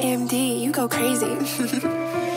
MD, you go crazy.